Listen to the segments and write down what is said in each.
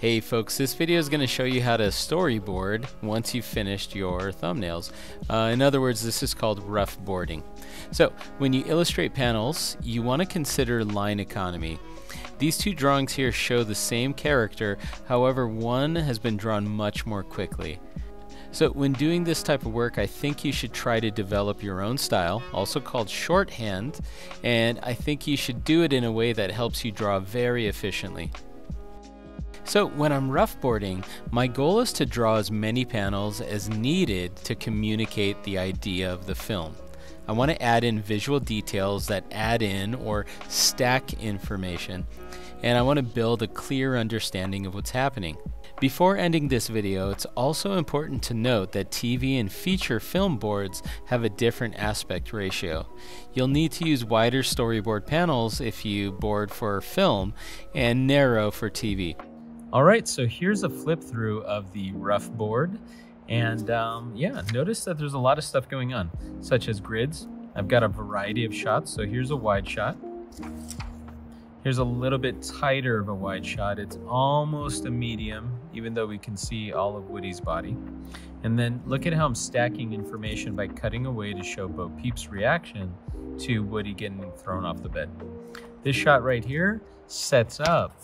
Hey folks, this video is going to show you how to storyboard once you've finished your thumbnails. Uh, in other words, this is called rough boarding. So when you illustrate panels, you want to consider line economy. These two drawings here show the same character, however one has been drawn much more quickly. So when doing this type of work, I think you should try to develop your own style, also called shorthand, and I think you should do it in a way that helps you draw very efficiently. So when I'm roughboarding, my goal is to draw as many panels as needed to communicate the idea of the film. I want to add in visual details that add in or stack information, and I want to build a clear understanding of what's happening. Before ending this video, it's also important to note that TV and feature film boards have a different aspect ratio. You'll need to use wider storyboard panels if you board for film and narrow for TV. All right, so here's a flip through of the rough board. And um, yeah, notice that there's a lot of stuff going on, such as grids. I've got a variety of shots. So here's a wide shot. Here's a little bit tighter of a wide shot. It's almost a medium, even though we can see all of Woody's body. And then look at how I'm stacking information by cutting away to show Bo Peep's reaction to Woody getting thrown off the bed. This shot right here sets up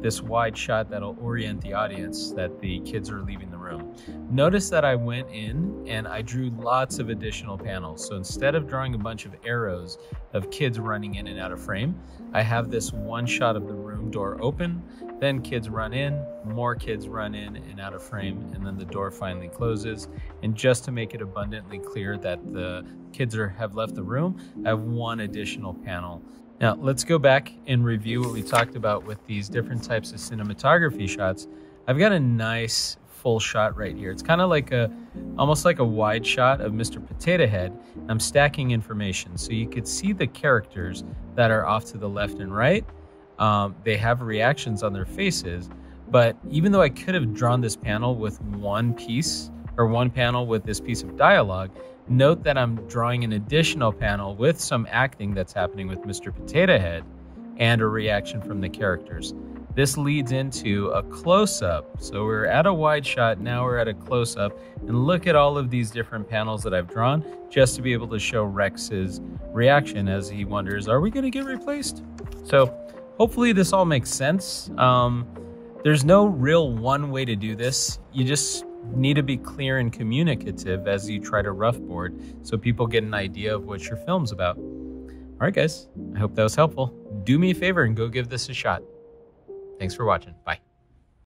this wide shot that'll orient the audience that the kids are leaving the room. Notice that I went in and I drew lots of additional panels. So instead of drawing a bunch of arrows of kids running in and out of frame, I have this one shot of the room door open, then kids run in, more kids run in and out of frame, and then the door finally closes. And just to make it abundantly clear that the kids are, have left the room, I have one additional panel now let's go back and review what we talked about with these different types of cinematography shots. I've got a nice full shot right here. It's kind of like a, almost like a wide shot of Mr. Potato Head. I'm stacking information so you could see the characters that are off to the left and right. Um, they have reactions on their faces, but even though I could have drawn this panel with one piece or one panel with this piece of dialogue, Note that I'm drawing an additional panel with some acting that's happening with Mr. Potato Head and a reaction from the characters. This leads into a close up. So we're at a wide shot, now we're at a close up. And look at all of these different panels that I've drawn just to be able to show Rex's reaction as he wonders, are we going to get replaced? So hopefully this all makes sense. Um, there's no real one way to do this. You just need to be clear and communicative as you try to rough board so people get an idea of what your film's about. All right, guys, I hope that was helpful. Do me a favor and go give this a shot. Thanks for watching. Bye.